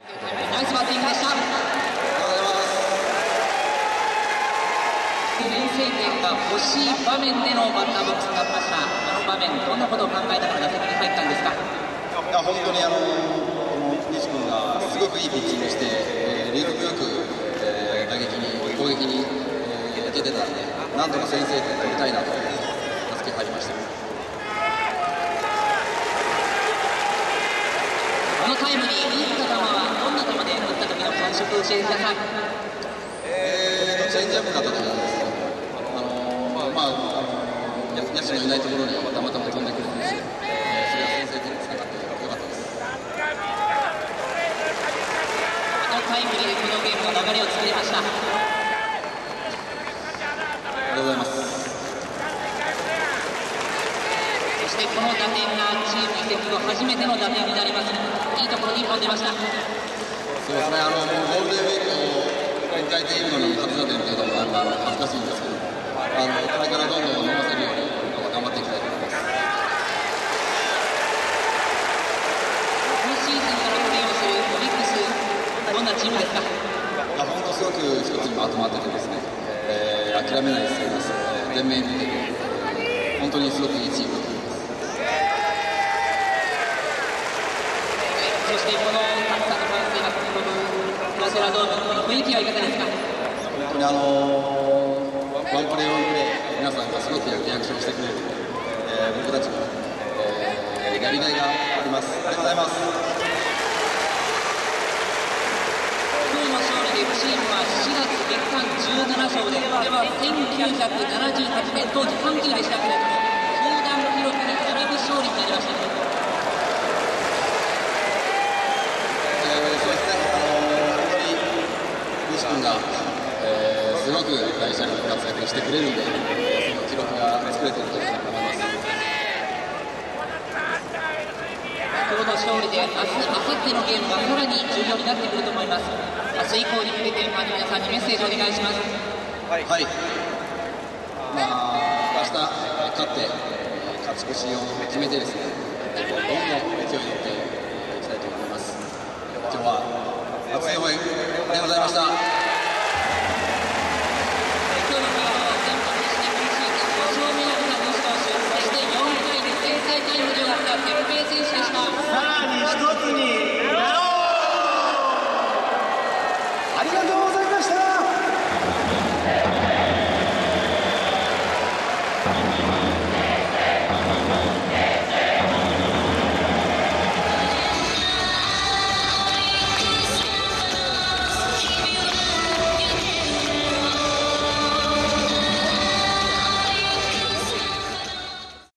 ナイスバッティングでした先制点が欲しい場面でのバッターボックスになりましたあの場面どんなことを考えながら打席に入ったんです。かいや本当にあのこの西君がす。ごくいいピッチングして、えー、リズムよく、えー、打撃に攻撃に、えー、出てたんでなんとか先制点取りたいなと打席入りましたこのタイムリー打った球はどんな球で打った時の感触を教えてくださいえーチェンジアップだったと思うんですけど、あのーまあ、あのー野手のいないところにたまたま飛んでくるんですよ、えー、それが先制点につながってよかったです。このタイムリーでこのゲームの流れを作りました。ありがとうございます。そしてこの打点がチーム移籍後初めての打点になります。いいところに飛んでました。そうですね、あのゴールデンウィークを迎えているのに初打点というのもなんか恥ずかしいんですけど。あのこれからどんどん伸ばせるように頑張っていきたいと思います今シーズンからプレーをするオリックスどんなチームですかあ本当すごく一つにまとまっててですね、えー、諦めない姿勢です、えー、全面に出て、本当にすごくいいチームだと思いますそしてこのたくさんのファン生が囲ドームの雰囲気はいかがですか？本当にあのーワンプレーワンプレー皆さんがすごくリアクションしてくれるえー、僕たちも、えー、やりがいがあります。ありがとうございます。今日の勝利でチームは4月月間17勝でこれは1978年当時阪急でしたけれども球団記録に並ぶ勝利になりましたえー、そうですね、あのー、本当に西君がすごく大事な活躍してくれるんで、その記録が作れてると思います。今日の勝利で明日、明後日のゲームがさらに重要になってくると思います。明日以降に向けてファンの皆さんにメッセージをお願いします。はい。はい、まあ明日勝って勝ち越しを決めてですね、どんどん勢いに乗っていきたいと思います。今日は熱い応援ありがとうございました。